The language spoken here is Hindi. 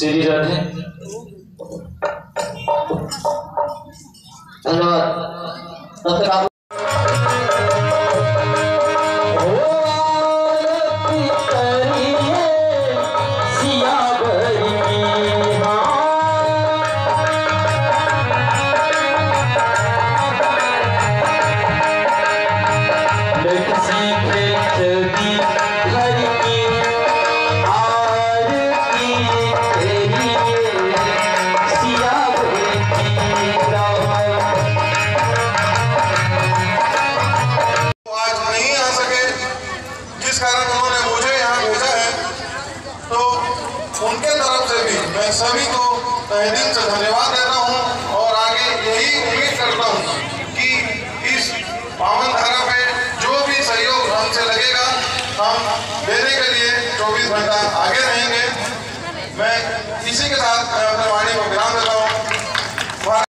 श्री है। धन्यवाद। मैं सभी को तहे दिल से धन्यवाद देता हूँ और आगे यही उम्मीद करता हूँ कि इस पावन धारा पे जो भी सहयोग हमसे लगेगा, हम देने के लिए 24 घंटा आगे रहेंगे। मैं इसी के साथ मैं अपने वाणी को विराम देता हूँ।